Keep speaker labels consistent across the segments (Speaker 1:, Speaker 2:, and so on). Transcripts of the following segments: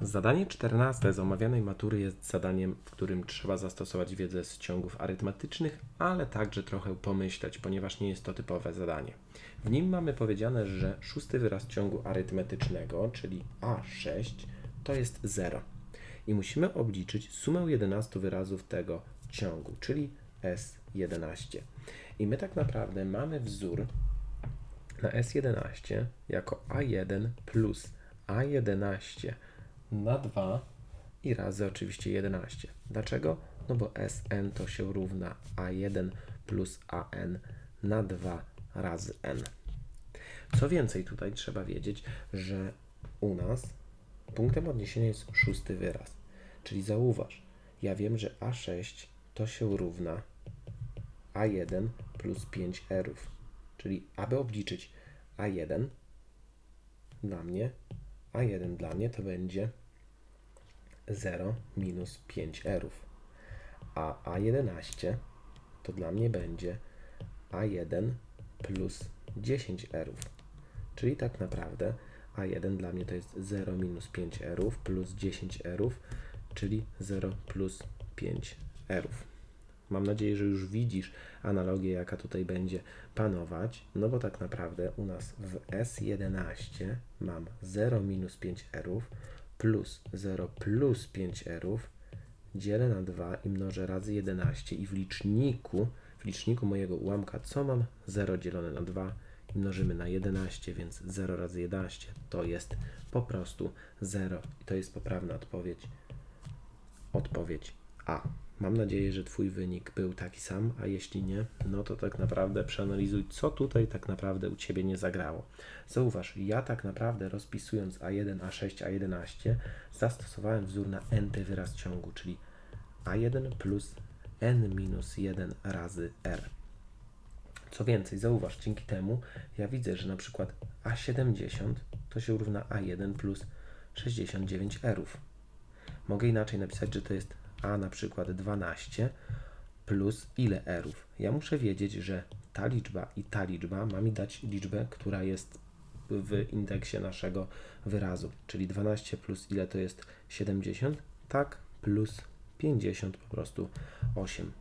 Speaker 1: Zadanie 14 z omawianej matury jest zadaniem, w którym trzeba zastosować wiedzę z ciągów arytmetycznych, ale także trochę pomyśleć, ponieważ nie jest to typowe zadanie. W nim mamy powiedziane, że szósty wyraz ciągu arytmetycznego, czyli A6, to jest 0. I musimy obliczyć sumę 11 wyrazów tego ciągu, czyli S11. I my tak naprawdę mamy wzór na S11 jako A1 plus A11 na 2 i razy oczywiście 11. Dlaczego? No bo Sn to się równa A1 plus An na 2 razy n. Co więcej, tutaj trzeba wiedzieć, że u nas punktem odniesienia jest szósty wyraz. Czyli zauważ, ja wiem, że A6 to się równa A1 plus 5 erów. Czyli aby obliczyć A1 dla mnie, A1 dla mnie to będzie 0 minus 5 erów. A A11 to dla mnie będzie A1 plus 10 erów. Czyli tak naprawdę A1 dla mnie to jest 0 minus 5 erów plus 10 erów, czyli 0 plus 5 erów. Mam nadzieję, że już widzisz analogię, jaka tutaj będzie panować, no bo tak naprawdę u nas w S11 mam 0 minus 5 erów plus 0 plus 5 erów dzielę na 2 i mnożę razy 11 i w liczniku, w liczniku mojego ułamka co mam? 0 dzielone na 2 i mnożymy na 11, więc 0 razy 11 to jest po prostu 0 i to jest poprawna odpowiedź. Odpowiedź A. Mam nadzieję, że Twój wynik był taki sam, a jeśli nie, no to tak naprawdę przeanalizuj, co tutaj tak naprawdę u Ciebie nie zagrało. Zauważ, ja tak naprawdę rozpisując A1, A6, A11 zastosowałem wzór na n wyraz ciągu, czyli A1 plus n minus 1 razy r. Co więcej, zauważ, dzięki temu ja widzę, że na przykład A70 to się równa A1 plus 69 erów. Mogę inaczej napisać, że to jest a na przykład 12 plus ile erów. Ja muszę wiedzieć, że ta liczba i ta liczba ma mi dać liczbę, która jest w indeksie naszego wyrazu, czyli 12 plus ile to jest 70, tak, plus 50 po prostu 8.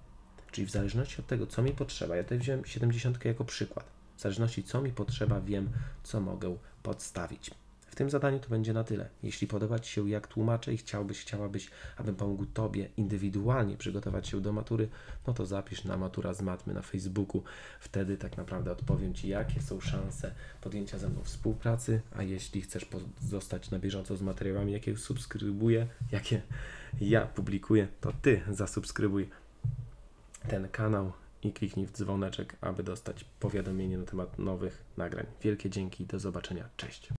Speaker 1: Czyli w zależności od tego, co mi potrzeba, ja tutaj wziąłem 70 jako przykład. W zależności co mi potrzeba, wiem, co mogę podstawić tym zadaniu to będzie na tyle. Jeśli podoba Ci się, jak tłumaczę i chciałbyś, chciałabyś, abym pomógł Tobie indywidualnie przygotować się do matury, no to zapisz na Matura z Matmy na Facebooku. Wtedy tak naprawdę odpowiem Ci, jakie są szanse podjęcia ze mną współpracy, a jeśli chcesz zostać na bieżąco z materiałami, jakie subskrybuję, jakie ja publikuję, to Ty zasubskrybuj ten kanał i kliknij w dzwoneczek, aby dostać powiadomienie na temat nowych nagrań. Wielkie dzięki, do zobaczenia, cześć.